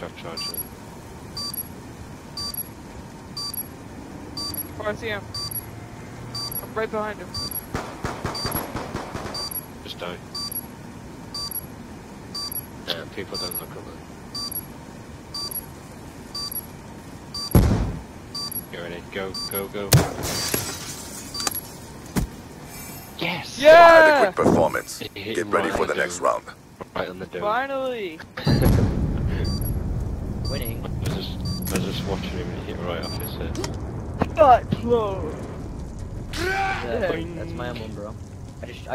shock charger. Oh, I see him. I'm right behind him. Just die. Yeah, people don't look at You ready? Go, go, go. Yes! Yeah! Adequate performance. It hit Get ready right for the the next round. Right on the dome. Finally! Winning. I was just, I was just watching him and it hit right off his head. Butt close! Yeah, that's my M1, bro. I just, I